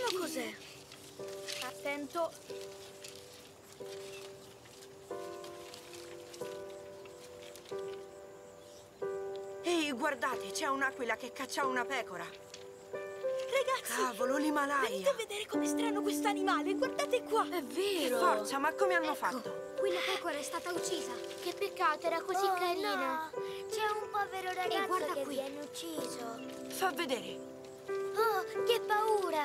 Vediamo cos'è. Attento. Ehi, guardate, c'è un'aquila che caccia una pecora. Ragazzi, Cavolo, venite a vedere com'è strano questo animale. Guardate qua. È Che vero! forza, ma come hanno Ecco. fatto? Quella pecora è stata uccisa. Che peccato, era così oh, carina. no. C'è un povero ragazzo guarda che qui. viene ucciso. Fa vedere. Oh, che paura!